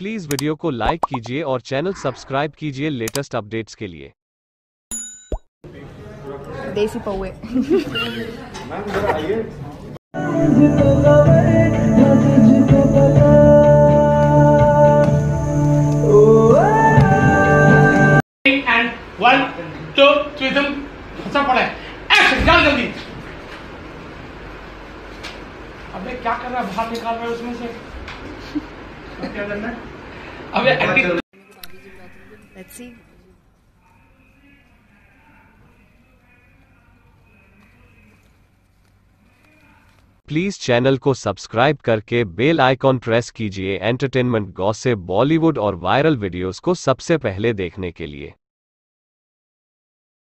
Please video को like कीजिए और चैनल सब्सक्राइब कीजिए लेटेस्ट अपडेट्स के लिए। देसी पौए एंड वन टू थ्री तुम फंसा पड़ा है एक्शन डाल जल्दी। अबे क्या कर रहा है? बाहर निकाल रहा है उसमें से। सी प्लीज़ चैनल को सब्सक्राइब करके बेल आइकॉन प्रेस कीजिए एंटरटेनमेंट गॉसिप बॉलीवुड और वायरल वीडियोस को सबसे पहले देखने के लिए।